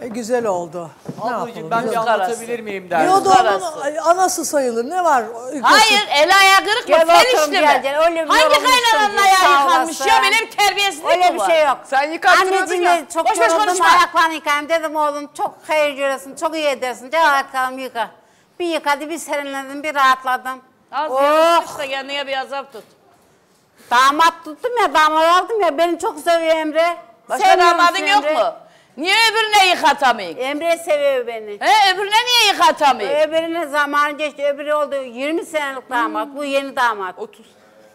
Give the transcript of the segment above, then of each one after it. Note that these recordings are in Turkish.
E, güzel oldu. Ne Ablacığım yapalım? ben bir anlatabilir miyim derdim. o da onun Karası. anası sayılır. Ne var? Hayır el ayağı kırık mı? Gel oturun, işte gel, mi? gel. Öyle bir Hangi yorulmuşsun kaynananın ki, ayağı sağ yıkanmış ya? olasın. Benim terbiyesizlik Öyle mi bir var? şey yok. Sen yıkattırmadın ya. de çok Boş boş yoruldum konuşma. ayaklarını yıkayayım dedim oğlum çok hayır görüyorsun çok iyi edersin. Gel ayaklarımı yıka. Bir yıkadı bir serinledim bir rahatladım. Az Oh! oh. da kendine bir azap tut. Damat tuttum ya damat aldım ya beni çok seviyor Emre. Başka Sevmiyor musun damadın yok Emre? mu? Niye öbürüne yıkatamayın? Emre seviyor beni. He öbürüne niye yıkatamayın? Öbürüne zamanı geçti öbürü oldu 20 senelik damat bu yeni damat. 30.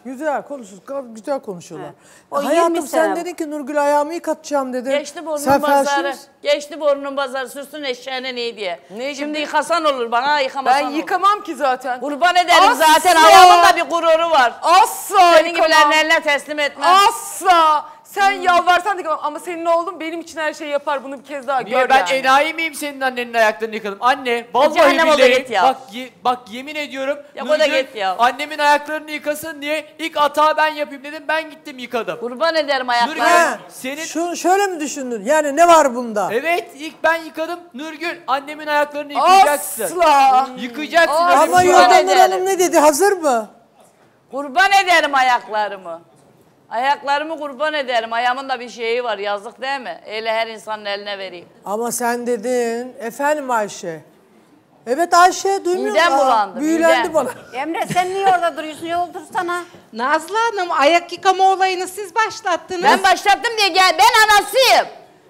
Güzel konuşur, güzel konuşuyorlar. Evet. O Hayatım 20 sen sene- dedin ki Nurgül ayağımı yıkatacağım dedin. Geçti burnun Sen pazarı. Geçti burnun pazarı. Sürsün eşeğine ne diye. Ne Şimdi gibi? yıkasan olur bana yıkamasan Ben olur. yıkamam ki zaten. Kurban ederim Asla. zaten ayağımın da bir gururu var. Asla Senin yıkamam. gibilerin eline teslim etmem. Asla. Sen yalvarsan da. Ama senin oğlun benim için her şeyi yapar. Bunu bir kez daha Niye gör ben yani. enayi miyim senin annenin ayaklarını yıkadım? Anne vallahi cehennem ol da billahi git ya. bak ye- bak yemin ediyorum Ya o da Nurgül, git ya. annemin ayaklarını yıkasın diye ilk hata ben yapayım dedim ben gittim yıkadım. Kurban ederim Nurgül ayaklarım. He, senin Şu, şöyle mi düşündün? Yani ne var bunda? Evet ilk ben yıkadım Nurgül annemin ayaklarını yıkayacaksın. Asla. Yıkayacaksın. Aa, öyle bir Ama şey Yurdanur ederim. Hanım ne dedi? Hazır mı? Kurban ederim ayaklarımı. Ayaklarımı kurban ederim. Ayağımın da bir şeyi var. Yazık değil mi? Öyle her insanın eline vereyim. Ama sen dedin. Efendim Ayşe. Evet Ayşe duymuyor Midem musun? Bulandı, Büyülendi midem. bana. Emre sen niye orada duruyorsun yol dursana. Nazlı Hanım ayak yıkama olayını siz başlattınız. Ben başlattım diye gel. Ben anasıyım.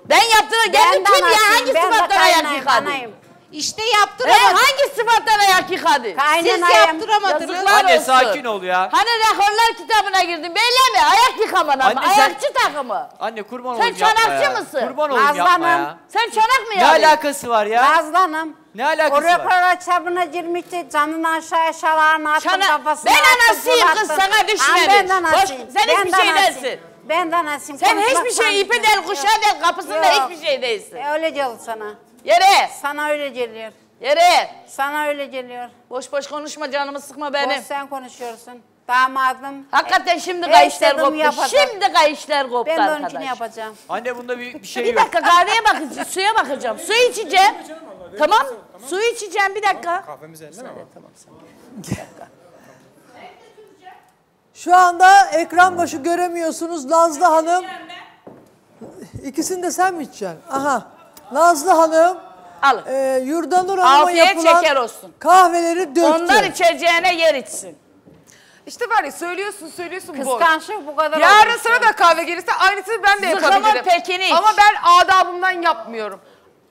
Ben yaptığım geldim de kim ya? anasıyım, Hangi ben de sıfattan ayak kaynayım, yıkadı? anayım. İşte He, yaptıramadınız. hangi sıfattan ayak yıkadı? Siz Kaynanayım. yaptıramadınız. Yazıklar Anne olsun. sakin ol ya. Hani rekorlar kitabına girdim. Belli mi? Ayak yıkamana mı? Anne sen- Ayakçı takımı. Anne kurban Sen olayım yapma çanakçı ya. mısın? Kurban olayım yapma ya. Sen çanak mı Ne yapıyorsun? alakası var ya? Nazlı Hanım. Ne alakası O var? röportaj çabına girmişti. Canını aşağı aşağılarına attım Çana- kafasına Ben attım, anasıyım kız, sana düşmedi. Ben de Boş- anasıyım. sen Ben hiçbir de şey anasıyım. değilsin. Ben de anasıyım. Sen Konuşmak hiçbir şey ipi konuşuyorum. değil, kuşağı değil, kapısında Yok. hiçbir şey değilsin. E, öyle geliyor sana. Yere, Sana öyle geliyor. yere. Sana öyle geliyor. Boş boş konuşma canımı sıkma Boş benim. sen konuşuyorsun. Damadım. Hakikaten şimdi Ben kayışlar koptu. yapacağım. Şimdi kayışlar koptu Ben de arkadaş. onunkini yapacağım. Anne bunda bir, bir şey Bir yok. dakika kahveye bakacağım, suya bakacağım. Su içeceğim. Tamam, su içeceğim bir dakika. Şu anda ekran başı göremiyorsunuz Nazlı Hanım. İkisini de sen mi içeceksin? Aha. Nazlı Hanım Alın. e, Yurdanur Hanım'a Afiyet yapılan şeker olsun. kahveleri döktü. Onlar içeceğine yer içsin. İşte var ya söylüyorsun söylüyorsun boş. Kıskançlık bu kadar Yarın olmuş sana da kahve gelirse aynısını ben de Zıkkımın yapabilirim. pekini iç. Ama ben adabımdan yapmıyorum.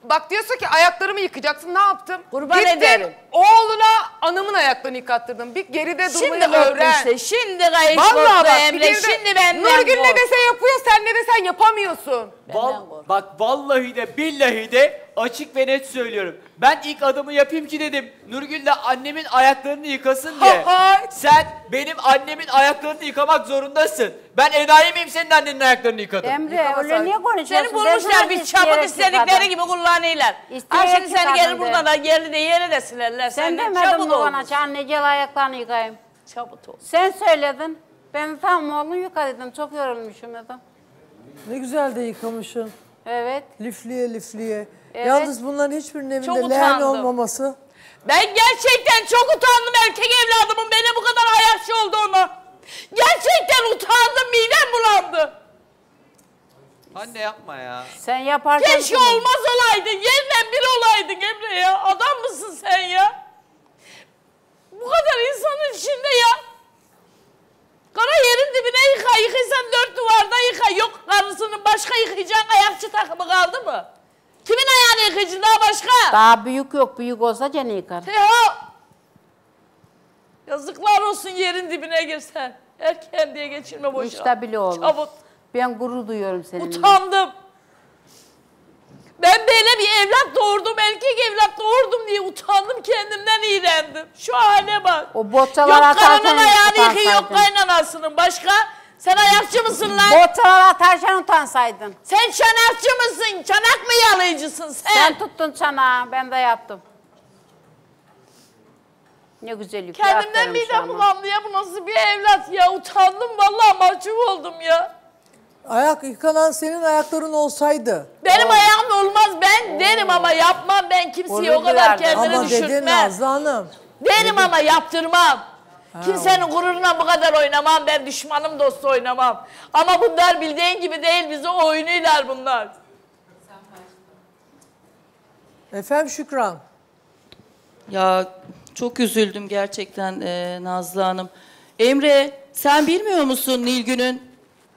Bak diyorsun ki ayaklarımı yıkacaksın. Ne yaptım? Kurban Gittim, ederim. oğluna anamın ayaklarını yıkattırdım. Bir geride durmayı Şimdi koptu öğren. işte. Şimdi kayış Vallahi koptu bak bir Emre. geride... Şimdi benden Nurgül ne kork. dese yapıyor sen ne desen yapamıyorsun. Val- Benden kork. bak vallahi de billahi de açık ve net söylüyorum. Ben ilk adımı yapayım ki dedim. Nurgül de annemin ayaklarını yıkasın diye. Sen benim annemin ayaklarını yıkamak zorundasın. Ben enayi miyim senin annenin ayaklarını yıkadım? Emre öyle niye konuşuyorsun? Seni bulmuşlar bir çabuk istedikleri gibi kullanıyorlar. Ha şimdi seni gelir buradan da geldi de yere de silerler. Sen Senden demedin çabuk mi bana anne gel ayaklarını yıkayayım. Çabuk ol. Sen söyledin. Ben tamam oğlum yıka dedim. Çok yorulmuşum dedim. Ne güzel de yıkamışsın. Evet. Lifliye lifliye. Evet. Yalnız bunların hiçbirinin Çok evinde leğen utandım. olmaması. Ben gerçekten çok utandım erkek evladımın beni bu kadar ayakçı olduğunu. Gerçekten utandım midem bulandı. Anne yapma ya. Sen yaparken... Keşke olmaz olaydın. Yeniden bir olaydın Emre ya. Adam mısın sen ya? Bu kadar insanın içinde ya. Kara yerin dibine yıka. Yıkaysan dört duvarda yıka. Yok karısının başka yıkayacağın ayakçı takımı kaldı mı? Yıkayacaksın daha başka? Daha büyük yok. Büyük olsa gene yıkar. Teha! Yazıklar olsun yerin dibine girsen. Erken diye geçirme boşa. İşte bile olur. Çabuk. Ben gurur duyuyorum seninle. Utandım. Ben böyle bir evlat doğurdum, erkek evlat doğurdum diye utandım kendimden iğrendim. Şu hale bak. O bohçalar yok karının ayağını yıkıyor, yok kaynanasının. Başka? Sen ayakçı mısın lan? Bohçalar atarken utansaydın. sen çanakçı mısın? Çanak mı yalayıcısın sen? Sen tuttun çanağı. Ben de yaptım. Ne güzel yükle Kendimden midem bulandı ya. Bu nasıl bir evlat ya? Utandım vallahi mahcup oldum ya. Ayak yıkanan senin ayakların olsaydı. Benim ayağım olmaz. Ben derim kimseye o Onu kadar duyardım. kendini Ama dedi düşürtmez. Nazlı Hanım. Derim ama yaptırmam. Kimsenin gururuna bu kadar oynamam. Ben düşmanım dostu oynamam. Ama bunlar bildiğin gibi değil. Bizi oynuyorlar bunlar. Efendim Şükran. Ya çok üzüldüm gerçekten e, Nazlı Hanım. Emre sen bilmiyor musun Nilgün'ün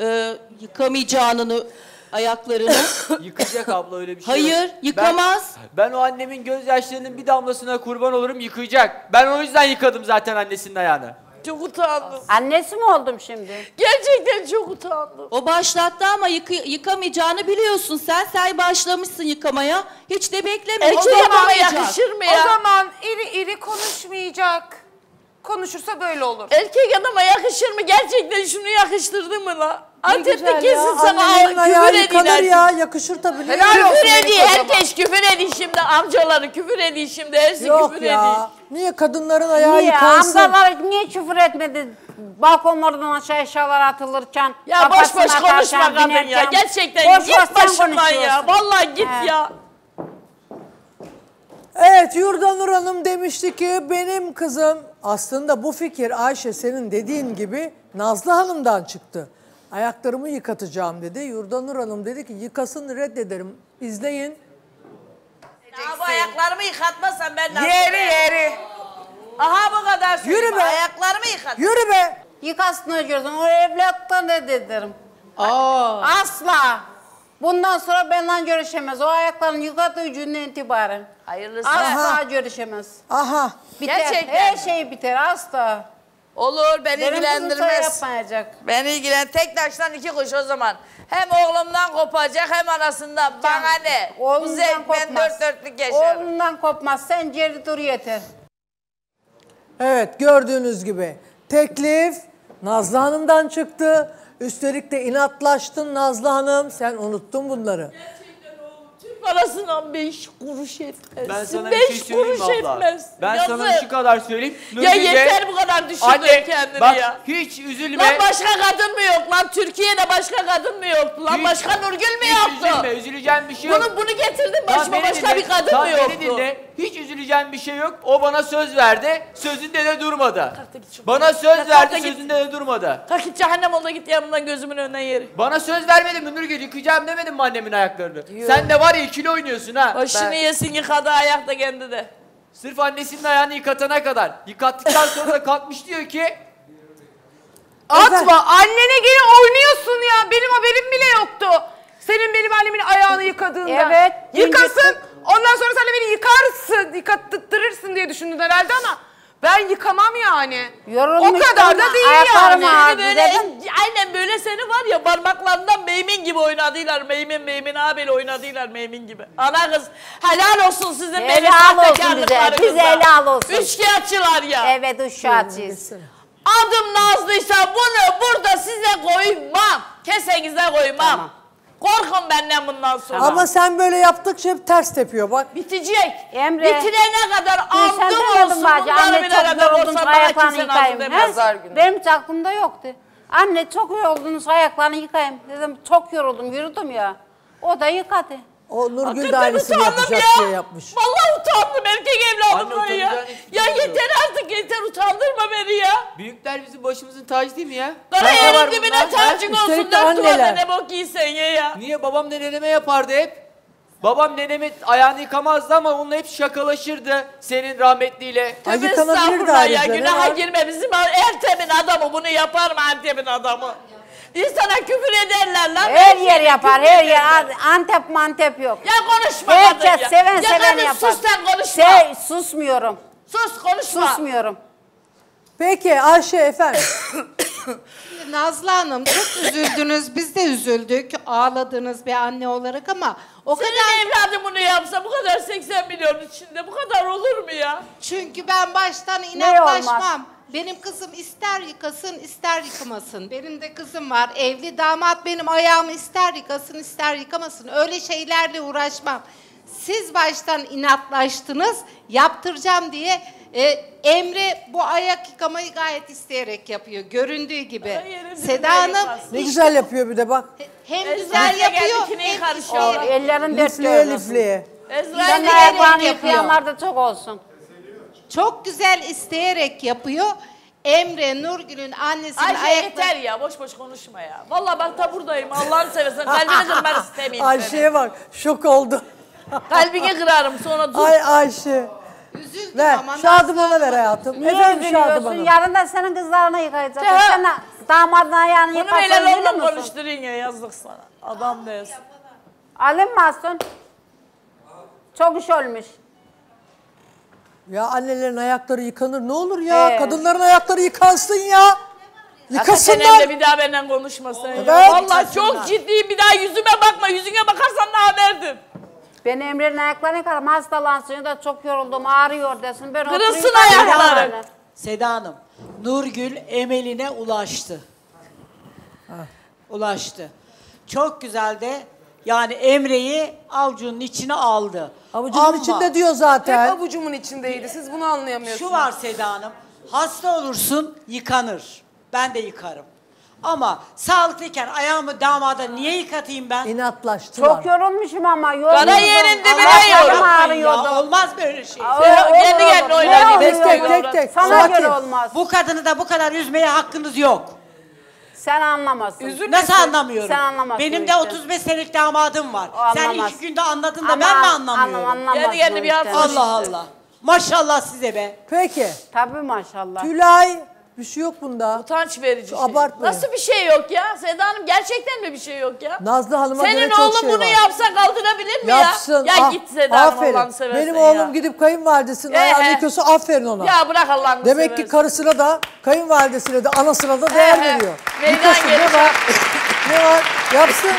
e, yıkamayacağını ayaklarını? Yıkayacak abla öyle bir şey yok. Hayır yıkamaz. Ben, ben o annemin gözyaşlarının bir damlasına kurban olurum yıkayacak. Ben o yüzden yıkadım zaten annesinin ayağını. Çok utandım. Annesi mi oldum şimdi? Gerçekten çok utandım. O başlattı ama yıkı- yıkamayacağını biliyorsun sen. Sen başlamışsın yıkamaya. Hiç de bekleme. hiç adama yapamayacak. yakışır mı O ya? zaman iri iri konuşmayacak. Konuşursa böyle olur. Erkek adama yakışır mı? Gerçekten şunu yakıştırdı mı la? Antep'te ya. kesin sana küfür ediler. ya. Yakışır tabii. Helal Küfür ediyor herkes küfür ediyor şimdi amcaları küfür ediyor şimdi herkes Yok küfür ya. ediyor. Niye kadınların ayağı Niye? yıkansın? Amcalar niye küfür etmedi? Balkonlardan aşağı eşyalar atılırken. Ya boş boş konuşma kadın ya. Gerçekten Boş boş git başımdan ya. Vallahi git He. ya. Evet Yurdanur Hanım demişti ki benim kızım aslında bu fikir Ayşe senin dediğin gibi Nazlı Hanım'dan çıktı. Ayaklarımı yıkatacağım dedi. Yurdanur Hanım dedi ki yıkasın reddederim. İzleyin. Ya bu ayaklarımı yıkatmazsan ben nasıl? Yeri yeri. Aha bu kadar Yürü söyleyeyim. be. Ayaklarımı yıkat. Yürü be. Yıkasın öcürsün. O evlattan ne dedim. Aa, Asla. Bundan sonra benden görüşemez. O ayaklarını yıkadığı günden itibaren. Hayırlısı. Asla görüşemez. Aha. Biter. Gerçekten Her mi? şey biter asla. Olur beni Benim ilgilendirmez. yapmayacak. Beni ilgilen tek taştan iki kuş o zaman. Hem oğlumdan kopacak hem anasından. Bana ne? Bu Oğlundan zevk ben kopmaz. dört dörtlük yaşarım. Oğlundan kopmaz. Sen geri dur yeter. Evet gördüğünüz gibi teklif Nazlı Hanım'dan çıktı. Üstelik de inatlaştın Nazlı Hanım. Sen unuttun bunları. Türk parasından beş kuruş etmez. Ben sana bir beş şey söyleyeyim kuruş abla? etmez. Ben Yazık. sana şu kadar söyleyeyim. Ya Nurgül de- yeter bu kadar düşündün Anne kendini bak ya. hiç üzülme. Lan başka kadın mı yok lan? Türkiye'de başka kadın mı yoktu lan? Hiç- Başka Nurgül mü hiç yoktu? üzülme. Üzüleceğin bir şey yok. Bunu bunu getirdin başıma beni başka dinle. bir kadın Tamam, mı beni yoktu? dinle. Hiç üzüleceğin bir şey yok. O bana söz verdi. Sözünde de durmadı. Kalk da git şuradan. Bana söz Kalk da verdi. git. Sözünde de durmadı. Kalk git cehennem oldu git yanımdan gözümün önünden yeri. Bana söz vermedin mi Nurgül? Yıkayacağım demedin mi annemin ayaklarını? Sen de var ya ikili oynuyorsun ha. Başını Ben- yesin yıkadı ayakta kendi de. Sırf annesinin ayağını yıkatana kadar. Yıkattıktan sonra da kalkmış diyor ki Atma. Annene gene oynuyorsun ya. Benim haberim bile yoktu. Senin benim annemin ayağını yıkadığında. Evet, Yıkasın. Ondan sonra sen de beni yıkarsın, yıkattırırsın diye düşündün herhalde ama ben yıkamam yani. Yorulmuş o kadar da değil ayaklarım yani. böyle, dedim. aynen böyle seni var ya parmaklarından meymin gibi oynadılar. Meymin meymin abiyle oynadılar meymin gibi. Ana kız helal olsun sizin Helal benim olsun sahtekarlıklarınıza. bize, helal olsun. Üçkağıtçılar ya. Evet uşağıcıyız. Adım Nazlıysa bunu burada size koymam. Kesenize koymam. Tamam. Korkun benden bundan sonra. Ama sen böyle yaptıkça hep ters tepiyor bak. Bitecek. Emre, Bitirene kadar aldım olsun. bacı. Bunları Anne bir çok arada yoruldunuz ayaklarını yıkayayım. Pazar günü. Benim hiç aklımda yoktu. Anne çok yoruldunuz ayaklarını yıkayayım. Dedim çok yoruldum yürüdüm ya. O da yıkadı. O Nurgül de aynısını yapacak ya. diye yapmış. Vallahi utandım erkek evladımdan Anne ya. utanacağın hiçbir Ya şey yok. yeter artık yeter utandırma beni ya. büyükler tacı değil mi ya? Kara Nerede var yerin dibine bunlar, ha? olsun Üstelik de dört duvarda anneler. ne bok giysen ye ya. Niye babam neneme yapardı hep? Babam neneme ayağını yıkamazdı ama onunla hep şakalaşırdı senin rahmetliyle. Ay, Tövbe estağfurullah ya ayrıca, ne günaha girme bizim Ertem'in adamı bunu yapar mı Antep'in adamı? İnsana küfür ederler lan. Her yer yapar her yer. Antep mantep yok. Ya konuşma kadın ya. Herkes seven ya seven kadın yapar. sus sen konuşma. Şey, susmuyorum. Sus konuşma. Susmuyorum. Peki Ayşe efendim. Nazlı Hanım çok üzüldünüz. Biz de üzüldük. Ağladınız bir anne olarak ama o kadar Senin evladın bunu yapsa bu kadar 80 milyon içinde bu kadar olur mu ya? çünkü ben baştan inatlaşmam. Benim kızım ister yıkasın ister yıkamasın. Benim de kızım var. Evli damat benim ayağımı ister yıkasın ister yıkamasın. Öyle şeylerle uğraşmam. Siz baştan inatlaştınız. Yaptıracağım diye e, Emre bu ayak yıkamayı gayet isteyerek yapıyor. Göründüğü gibi. Ay, yerim Seda Hanım. Ne güzel yapıyor bir de bak. hem güzel sen de yapıyor hem karışıyor. isteyerek. Ellerin dört Lifliye olsun. lifliye. De ayaklarını yapıyor. yıkayanlar da çok olsun. Çok güzel isteyerek yapıyor. Emre Nurgül'ün annesinin Ayşe ayakları... yeter ya boş boş konuşma ya. Vallahi bak ta buradayım Allah'ını seversen kalbini kırmak istemiyorum Ayşe'ye bak şok oldu. seni. Kalbini kırarım sonra dur. Ay Ayşe. Üzüldüm Ver ama Şadıman'a ver hayatım. Niye Efendim üzülüyorsun? Yarın da senin kızlarını yıkayacak. Ya. Sen damadın ayağını Bunu yıkarsan böyle üzülür müsün? konuşturun ya yazdık sana. Adam değilsin. Alınmazsın. Çok iş olmuş. Ya annelerin ayakları yıkanır ne olur ya. Ee. Kadınların ayakları yıkansın ya. Hakikaten Yıkasınlar. Emre bir daha benden konuşmasın ya. Evet. Vallahi çok ciddiyim bir daha yüzüme bakma. Yüzüne bakarsan ne haberdim? Ben Emre'nin ayaklarını yıkarım. Hastalansın ya da çok yoruldum ağrıyor desin. Ben Kırılsın oturayım, ayakları. ayaklarını. Seda Hanım, Nurgül emeline ulaştı. Ulaştı. Çok güzel de yani Emre'yi avcunun içine aldı. Avucumun Ama içinde diyor Hep zaten. avucumun içindeydi. Siz bunu anlayamıyorsunuz. Şu var Seda Hanım, hasta olursun yıkanır. Ben de yıkarım. Ama sağlıklıyken ayağımı damada niye yıkatayım ben? İnatlaştılar. Çok yorulmuşum ama yoruldum. Kara yerin dibine ağrıyordu. Ya, olmaz böyle şey. Aa, Sen olur, kendi kendine Ne oynar? Tek tek tek tek. Sana Sakin. göre olmaz. Bu kadını da bu kadar üzmeye hakkınız yok. Sen anlamazsın. Üzülmesin. Nasıl anlamıyorum? Sen anlamazsın Benim de işte. 35 senelik damadım var. O Sen anlamaz. iki günde anladın da Ama ben mi an- anlamıyorum? anlam- anlamaz Kendi kendine bu bir işte. Allah Allah. Maşallah size be. Peki. Tabii maşallah. Tülay bir şey yok bunda. Utanç verici şey. Abartmayın. Nasıl bir şey yok ya? Seda Hanım gerçekten mi bir şey yok ya? Nazlı Hanım'a Senin göre çok oğlun şey bunu var. yapsa kaldırabilir mi Yapsın. ya? Ya Ah, git Seda Hanım aferin. Allah'ını seversen Benim ya. oğlum gidip kayınvalidesinin He ayağını he. yıkıyorsa aferin ona. Ya bırak Allah'ını Demek ki karısına da kayınvalidesine de anasına da değer he. veriyor. Meydan Yıkasın ne geliş var? ne var? Yapsın.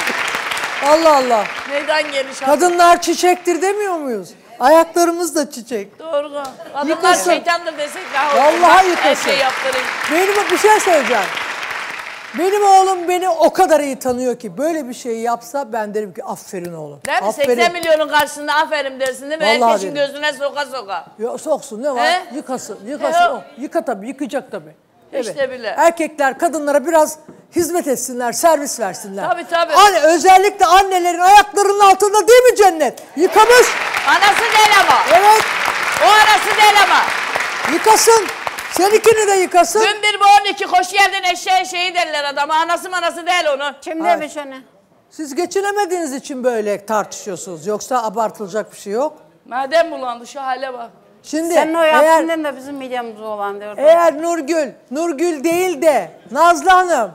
Allah Allah. Neyden geliş? Kadınlar çiçektir demiyor muyuz? Ayaklarımız da çiçek. Doğru. Kadınlar Yıkasın. şeytandır desek daha. Vallahi Bak, Her yıkasın. şey yaptırayım. Benim bir şey söyleyeceğim. Benim oğlum beni o kadar iyi tanıyor ki böyle bir şey yapsa ben derim ki aferin oğlum. Değil mi? aferin. 80 milyonun karşısında aferin dersin değil mi? Vallahi Herkesin derim. gözüne soka soka. Ya soksun ne var? He? Yıkasın. Yıkasın. He, o. Yıka tabii. Yıkayacak tabii. İşte bile. Erkekler kadınlara biraz hizmet etsinler, servis versinler. Tabii, tabii. Anne, özellikle annelerin ayaklarının altında değil mi cennet? Yıkamış. Anası değil ama. Evet. O anası değil ama. Yıkasın. Seninkini de yıkasın. Dün bir bu 12 koş yerden eşeğe şeyi derler adama. Anası manası değil onu. Kim Ay. demiş onu? Siz geçinemediğiniz için böyle tartışıyorsunuz. Yoksa abartılacak bir şey yok. Madem bulandı şu hale bak. Şimdi Senin o yaptığından da bizim midemiz olan diyor. eğer Nurgül, Nurgül değil de Nazlı Hanım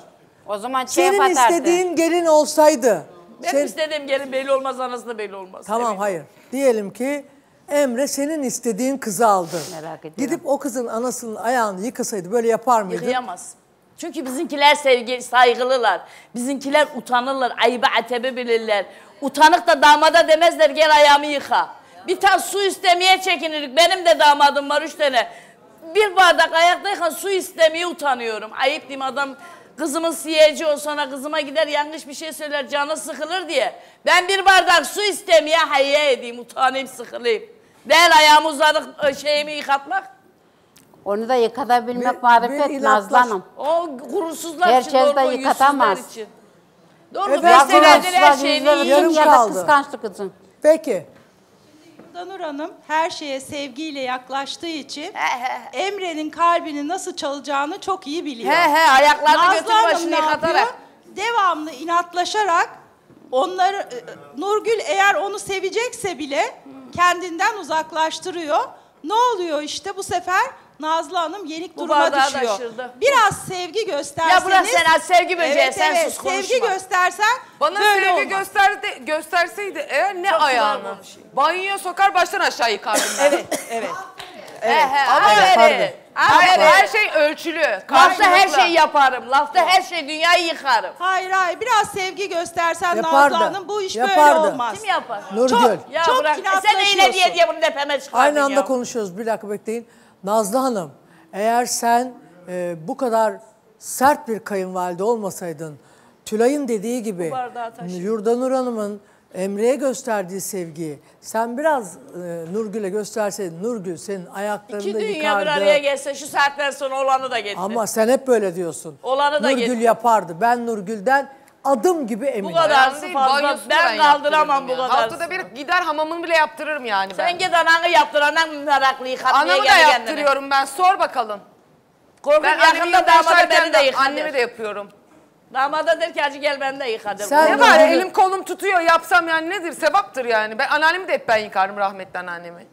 O zaman çiğ senin atardı. istediğin gelin olsaydı. Benim sen- istediğim gelin belli olmaz, anası da belli olmaz. Tamam Eminim. hayır. Diyelim ki Emre senin istediğin kızı aldı. Merak ediyorum. Gidip o kızın anasının ayağını yıkasaydı böyle yapar mıydın? Yıkayamaz. Çünkü bizimkiler sevgi, saygılılar. Bizimkiler utanırlar, ayıbı atebe bilirler. Utanık da damada demezler gel ayağımı yıka. Bir tane su istemeye çekinirik. Benim de damadım var üç tane. Bir bardak ayaktayken su istemeye utanıyorum. Ayıp diyeyim adam kızımın siyeci o sonra kızıma gider yanlış bir şey söyler canı sıkılır diye. Ben bir bardak su istemeye hayye edeyim utanayım sıkılayım. Değil ayağımı uzadık şeyimi yıkatmak. Onu da yıkatabilmek Bir- marifet bir Nazlı Hanım. O gurursuzlar Herkes için, de yıkatamaz. İçin. Doğru mu? Evet, her şeyini yarım ya da kaldı. kıskançlı kızın. Peki. Danur Hanım her şeye sevgiyle yaklaştığı için. Emre'nin kalbini nasıl çalacağını çok iyi biliyor. He he ayaklarını götür başını yıkatarak. Devamlı inatlaşarak onları e, Nurgül eğer onu sevecekse bile kendinden uzaklaştırıyor. Ne oluyor işte bu sefer Nazlı Hanım yenik Bu duruma bardağı düşüyor. Biraz sevgi gösterseniz. Ya bırak sen az sevgi böceği Evet, sen evet, sus konuşma. Sevgi göstersen Bana böyle sevgi olmaz. gösterdi, gösterseydi eğer ne ayağını? Banyoya sokar baştan aşağı yıkardım ben. Evet, evet. He he Ama aferin. Hayır, Aferin. her şey ölçülü. Lafta her karşılıklı. şeyi yaparım. Lafta her şey dünyayı yıkarım. Hayır hayır biraz sevgi göstersen Yapardı, Nazlı Hanım bu iş yapardı. böyle olmaz. Kim yapar? Nurgül. Çok, Ya çok bırak. E sen eyle diye diye bunu tepeme çıkardın Aynı anda ya. konuşuyoruz. Bir dakika bekleyin. Nazlı Hanım, eğer sen e, bu kadar sert bir kayınvalide olmasaydın, Tülay'ın dediği gibi. Yurdanur Hanım'ın Emre'ye gösterdiği sevgiyi sen biraz e, Nurgül'e gösterseydin, Nurgül senin ayaklarını İki da dünya yıkardı. bir araya gelse şu saatten sonra olanı da getir. Ama sen hep böyle diyorsun. Olanı da Nurgül getir. yapardı. Ben Nurgül'den adım gibi eminim. Bu kadar Önemli değil, fazla banyosunu ben kaldıramam yaptırırım bu ya. kadar. Haftada bir gider hamamını bile yaptırırım yani ben. Sen git ananı yaptır anan meraklı yıkatmaya Anamı da gel kendine. yaptırıyorum ben sor bakalım. Korkup Ben annemi yakında damada yaşarken beni de de yıkadır. annemi de yapıyorum. Damada der ki hacı gel beni de yıkadır. Sen Ne var elim kolum tutuyor yapsam yani nedir sevaptır yani. Ben anneannemi de hep ben yıkarım rahmetli anneannemi.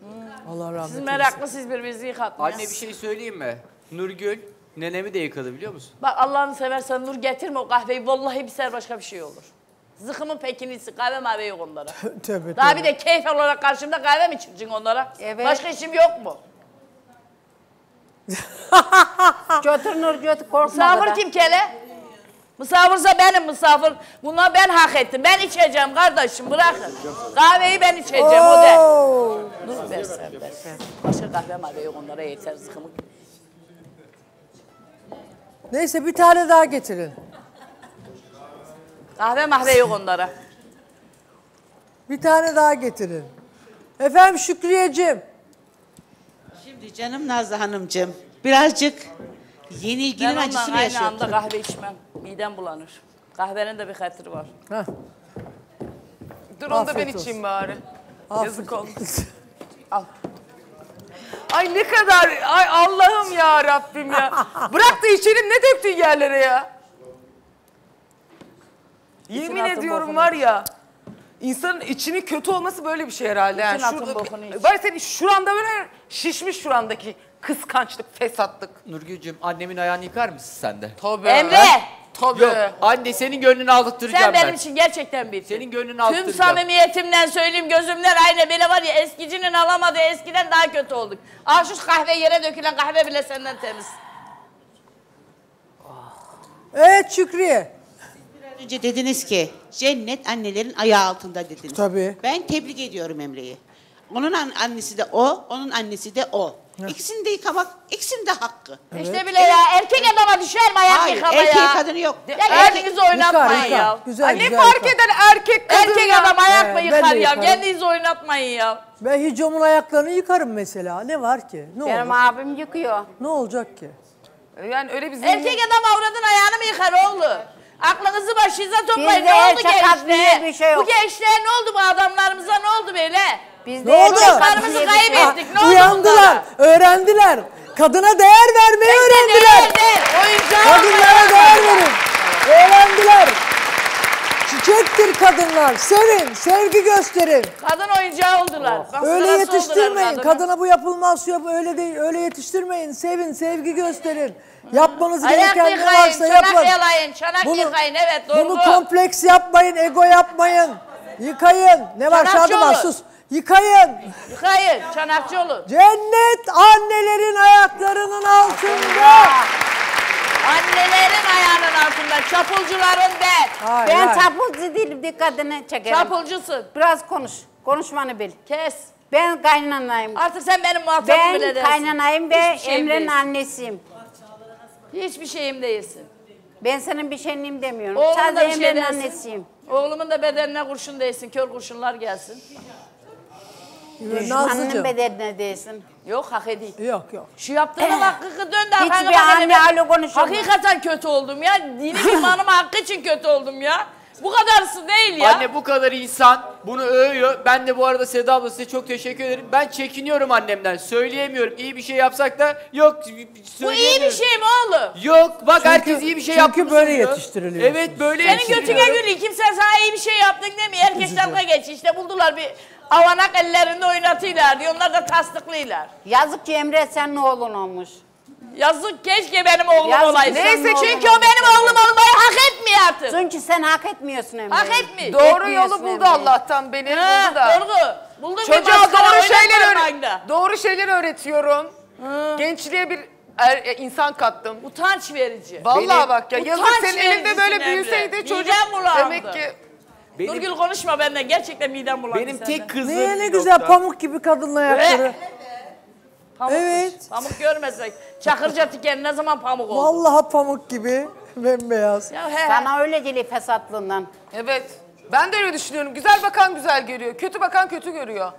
Allah rahmet Siz eylesin. meraklı siz birbirinizi yıkatmayın. Anne bir şey söyleyeyim mi? Nurgül nenemi de yıkadı biliyor musun? Bak Allah'ını seversen Nur getirme o kahveyi. Vallahi bir ser başka bir şey olur. Zıkımın pekinisi kahve mavi yok onlara. Tövbe Daha tövbe. bir de keyif olarak karşımda kahve mi içireceksin onlara? Evet. Başka işim yok mu? Götür Nur götür korkma. Misafir kim kele? Misafirse benim misafir. Bunlar ben hak ettim. Ben içeceğim kardeşim bırakın. Kahveyi ben içeceğim o de. Oo. Dur versen versen. Başka kahve mavi yok onlara yeter zıkımı. Neyse bir tane daha getirin. Kahve mahve yok onlara. Bir tane daha getirin. Efendim Şükriyeciğim. Şimdi canım Nazlı Hanımcığım birazcık yenilginin Ben ondan acısını aynı yaşıyorum. anda kahve içmem. Midem bulanır. Kahvenin de bir hatırı var. Heh. Dur onu da ben Afiyet olsun. içeyim bari. Yazık oldu. Al. Ay ne kadar ay Allah'ım ya Rabbim ya. Bırak da içelim ne döktün yerlere ya. Yemin atın ediyorum var ya. İnsanın içinin kötü olması böyle bir şey herhalde. Yani Bütün atın bokunu iç. var senin şuranda böyle şişmiş şurandaki kıskançlık, fesatlık. Nurgül'cüm annemin ayağını yıkar mısın sen de? Tabii. Emre! Tabii. Yok anne senin gönlünü aldırtacağım Sen benim ben. için gerçekten bir. Senin gönlünü Tüm aldıracağım. samimiyetimden söyleyeyim gözümden aynı beni var ya eskicinin alamadığı eskiden daha kötü olduk. Al şu kahve yere dökülen kahve bile senden temiz. Evet Şükriye. Önce dediniz ki cennet annelerin ayağı altında dediniz. Tabii. Ben tebrik ediyorum Emre'yi. Onun an- annesi de o, onun annesi de o. İkisini de yıkamak, ikisinin de hakkı. İşte bile ya erkek adama düşer mi ayak Hayır, yıkamaya? erkeği kadını yok. Ya Erkek- kendinizi oynatmayın Yıkar, ya. yıkar. Güzel, ne güzel fark yıkar. eder erkek kadın Erkek ya. adam ayak mı Evet, ben yıkar de ya? yıkarım. Kendinizi oynatmayın ya. Ben Hicom'un ayaklarını yıkarım mesela. Ne var ki? Ne Benim olur? abim yıkıyor. Ne olacak ki? Yani öyle bir zihin- Erkek adam avradın ayağını mı yıkar oğlum? Aklınızı başınıza toplayın. Bizde Ne oldu erkek gençler? bir şey yok. Bu gençler ne oldu bu adamlarımıza ne oldu böyle? Bizde Ne oldu? Çocuklarımızı kaybettik. Ne oldu Uyandılar, öğrendiler. Kadına değer vermeyi öğrendiler. Kadınlara değer verin. Öğrendiler. Çiçektir kadınlar. Sevin, sevgi gösterin. Kadın oyuncağı oldular. Bak, Öyle sırası yetiştirmeyin. oldular. Kadına bu yapılmaz, yap öyle değil. Öyle yetiştirmeyin. Sevin, sevgi gösterin. Yapmanız Ayak gereken ne yıkayın, varsa çanak yapın. yalayın, çanak yıkayın. Evet doğru. Bunu kompleks yapmayın, ego yapmayın. Yıkayın. Ne var olun. sus. Yıkayın. Yıkayın, çanakçı olun. Cennet annelerin ayaklarının altında. Annelerin ayağının altında, çapulcuların ben. Hayır, Ben hayır. çapulcu değilim dikkatini çekerim. Çapulcusun. Biraz konuş. Konuşmanı bil. Kes. Ben kaynanayım. Artık sen benim muhatabım bile Ben değilsin. kaynanayım ve Emre'nin değilsin. annesiyim. Hiçbir şeyim değilsin. Ben senin bir şeyiniyim demiyorum. Oğlum da Sadece şey Emre'nin değilsin. annesiyim. Oğlumun da bedenine kurşun değsin, kör kurşunlar gelsin. Düşmanının Nazlıcığım. bedeline değilsin. Yok hak edeyim. Yok yok. Şu yaptığına bak kıkı döndü Hiçbir anne öyle konuşamaz. Hakikaten kötü oldum ya. Dinim imanım hakkı için kötü oldum ya. Bu kadarsı değil ya. Anne bu kadar insan bunu övüyor. Ben de bu arada Seda abla size çok teşekkür ederim. Ben çekiniyorum annemden. Söyleyemiyorum. İyi bir şey yapsak da yok Bu iyi bir söyleyemiyorum. şey mi oğlum? Yok bak Çünkü- herkes iyi bir şey çünkü böyle söylüyor. yetiştiriliyorsunuz. Evet böyle Senin götüne yetiştiriliyor. gülüyor. Kimse sana iyi bir şey yaptın demiyor. Herkes dalga geç. İşte buldular bir avanak ellerinde oynatıyorlar diyor. Onlar da tasdıklıyorlar. Yazık ki Emre senin oğlun olmuş. Yazık keşke benim oğlum Yazık olaydı. senin Neyse oğlun çünkü o olmuş. benim oğlum olmayı hak etmiyor artık. Çünkü sen hak etmiyorsun Emre. Hak etmiyor. Doğru Etmiyorsun yolu buldu Emre. Allah'tan beni Ha, buldu da. Doğru. Buldun bir Çocuğa doğru şeyler öğret doğru şeyler öğretiyorum. Gençliğe bir er- e, insan kattım. Utanç verici. Vallahi Benim- bak ya yazık Utanç senin elinde vericisin böyle Emre. büyüseydi çocuk Midem bulandı. demek ki Benim, Nurgül konuşma benden. Gerçekten midem bulandı benim senden. tek kızım Niye ne güzel pamuk gibi kadının ayakları. Pamuk Evet. Pamuk görmesek. Çakırca tiken ne zaman pamuk oldu? Vallahi pamuk gibi. Bembeyaz. Ya he. Sana öyle geliyor fesatlığından. evet. Ben de öyle düşünüyorum. Güzel bakan güzel görüyor. Kötü bakan kötü görüyor.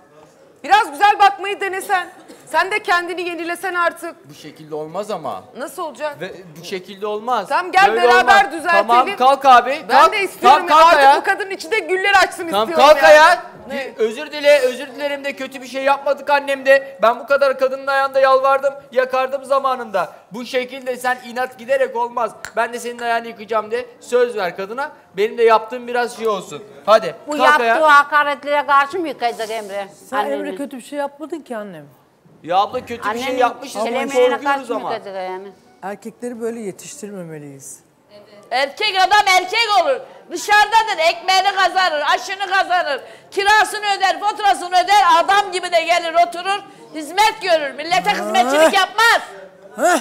Biraz güzel bakmayı denesen. Sen de kendini yenilesen artık. Bu şekilde olmaz ama. Nasıl olacak? Ve bu şekilde olmaz. Tamam gel Böyle beraber olmaz. düzeltelim. Tamam kalk abi. Ben kalk, de istiyorum kalk, ya, kalk artık ayağa. bu kadının içinde güller açsın Tamam istiyorum kalk ya. ayağa. Ne? Özür dile, özür dilerim de kötü bir şey yapmadık annem de. Ben bu kadar kadının ayağında yalvardım, yakardım zamanında. Bu şekilde sen inat giderek olmaz. Ben de senin ayağını yıkayacağım de söz ver kadına. Benim de yaptığım biraz şey olsun. Hadi Bu kalk yaptığı ayağa. hakaretlere karşı mı yıkayacak Emre? Sen Annenin. Emre kötü bir şey yapmadın ki annem. Ya abla kötü bir şey yapmışız. Ama elemeğine karşı korkuyoruz mı ama. yıkayacak yani? Erkekleri böyle yetiştirmemeliyiz. Erkek adam erkek olur. Dışarıdadır, ekmeğini kazanır, aşını kazanır, kirasını öder, faturasını öder, adam gibi de gelir oturur, hizmet görür. Millete hizmetçilik yapmaz. Heh,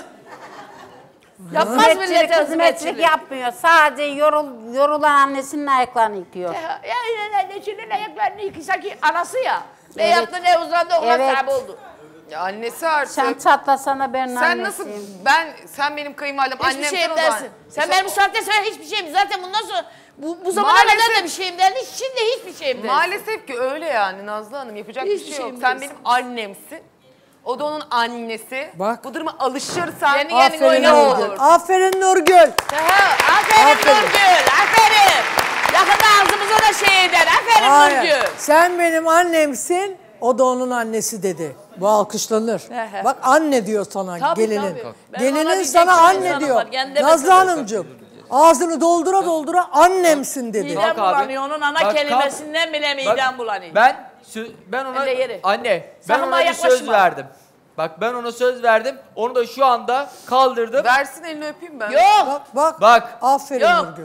Yapmaz millete hizmetçilik hizmetçilik. yapmıyor. Sadece yorul, yorulan annesinin ayaklarını yıkıyor. Ya, ya, ya, neçinin ayaklarını yıkaysa ki anası ya. Ne Evet. yaptı ne uzandı ona Evet. sahibi oldu. Ya annesi artık. Sen çatlasana ben Sen nasıl annesiyim. ben sen benim kayınvalidem Hiçbir annem şeyim o zaman. dersin. Sen benim bu saatte sonra hiçbir şeyim. Zaten bundan sonra bu, bu zamana Maalesef- kadar da bir şeyim derdin. Şimdi hiçbir şeyim dersin. Maalesef ki öyle yani Nazlı Hanım yapacak bir Hiçbir şey yok. şeyim Sen değilsin. benim annemsin. O da onun annesi. Bak. Bu duruma alışırsan Yeni yeni aferin oyna Nurgül. olur. Aferin Nurgül. Aha, aferin, Aferin. Nurgül. Aferin. Yakında ağzımıza da şey eder. Aferin Hayır. Nurgül. Sen benim annemsin. O da onun annesi dedi. Bu alkışlanır. Bak anne diyor sana Tabii, gelinin. tabii. Ben Gelinin sana bir anne insanım diyor. var. Kendime Nazlı söylüyorum. Hanımcığım ağzını doldura doldura annemsin dedi. Midem Kalk abi. bulanıyor. Onun ana Bak, kelimesinden bile Bak, midem bulanıyor. Ben sö- ben ona yeri. anne ben Sakın ona bir söz yaklaşma. verdim. Bak ben ona söz verdim. Onu da şu anda kaldırdım. versin elini öpeyim ben. Yok. Bak bak. Bak. Aferin Yok. Nurgül.